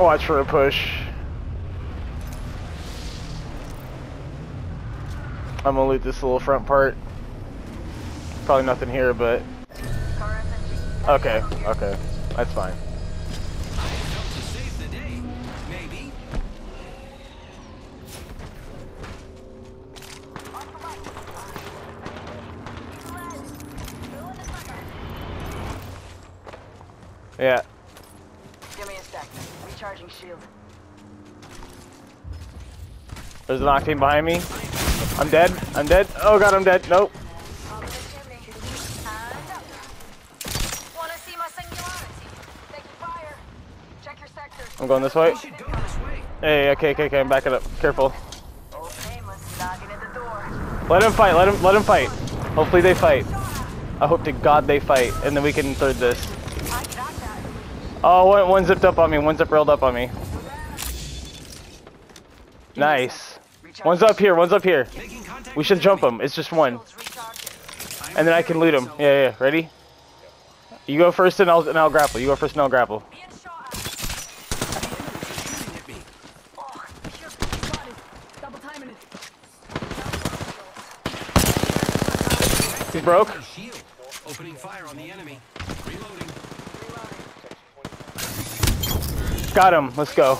Watch for a push. I'm gonna loot this little front part. Probably nothing here, but okay, okay, that's fine. Yeah, Sec. Recharging shield. there's an octane behind me. I'm dead. I'm dead. Oh god, I'm dead. Nope. I'm going this way. Hey, okay, okay, okay. I'm backing up. Careful. Let him fight. Let him. Let him fight. Hopefully they fight. I hope to God they fight, and then we can third this. Oh, one, one zipped up on me. One zip rolled up on me. Nice. One's up here. One's up here. We should jump him. It's just one, and then I can loot him. Yeah, yeah. Ready? You go first, and I'll and I'll grapple. You go first, and I'll grapple. He's broke. Opening fire on the enemy. Reloading. Got him. Let's go.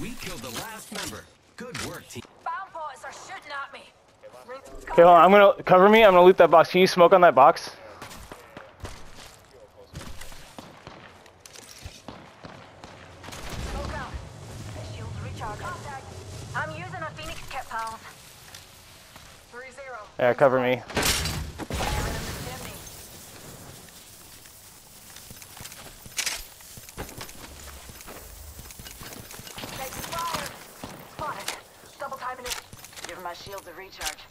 We killed the last member. Good work, team. Bound boys are shooting at me. Okay, hold on. I'm gonna cover me. I'm gonna loot that box. Can you smoke on that box? Smoke out. Shields recharging. I'm using a Phoenix kit, pals. Three zero. Yeah, cover me. Firing in the chimney. Taking fire. Spotted. Double timing it. Give my shields a recharge.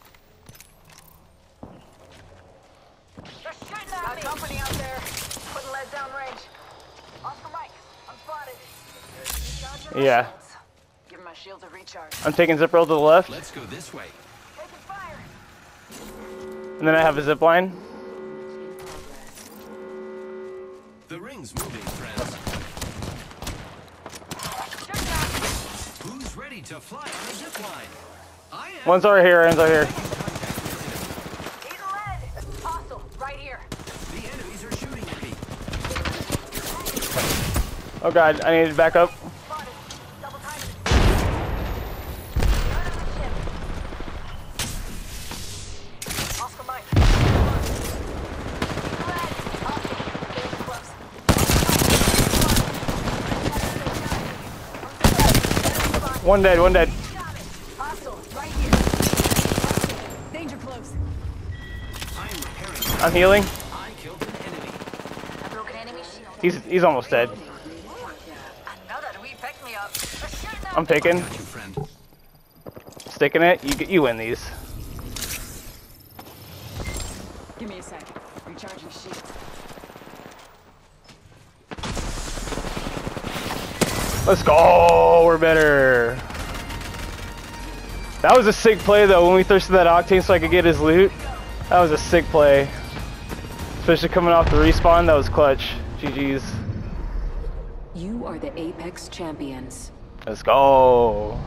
They're shooting at Got me. company out there. Putting lead down range. Oscar Mike, I'm spotted. Yeah. shields. Give my shields a recharge. I'm taking zip rail to the left, Let's go this way. Taking fire. and then I have a zip line. The ring's moving, friends. Shooting at me. Who's ready to fly on a zip line? One's over here. One's over here. Oh god, I need to back up. One dead. One dead. Got it. Hostile. Right here. Danger close. I am repairing. I'm healing. I killed an enemy. A broken enemy shield. He's he's almost dead. Another wee pick me up. They're shooting at I'm picking, you, friend. sticking it. You get you win these. Give me a sec. Recharging shield. Let's go. We're better. That was a sick play though. When we thirsted that octane so I could get his loot. That was a sick play. Especially coming off the respawn. That was clutch. GG's. You are the Apex champions. Let's go.